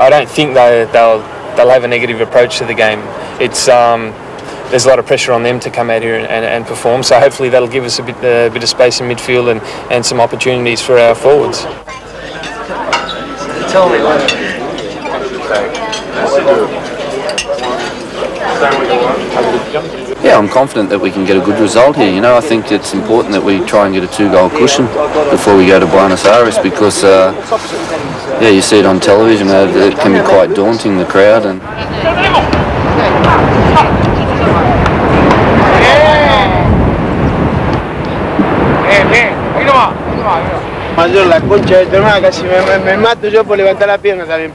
I don't think they, they'll they'll have a negative approach to the game. It's um, there's a lot of pressure on them to come out here and, and, and perform. So hopefully that'll give us a bit a bit of space in midfield and, and some opportunities for our forwards. Tell me what. Yeah, I'm confident that we can get a good result here. You know, I think it's important that we try and get a two-goal cushion before we go to Buenos Aires because, uh, yeah, you see it on television. Uh, it can be quite daunting, the crowd, and Mayor, la concha de tu hermana, casi me, me- mato yo por levantar la pierna también.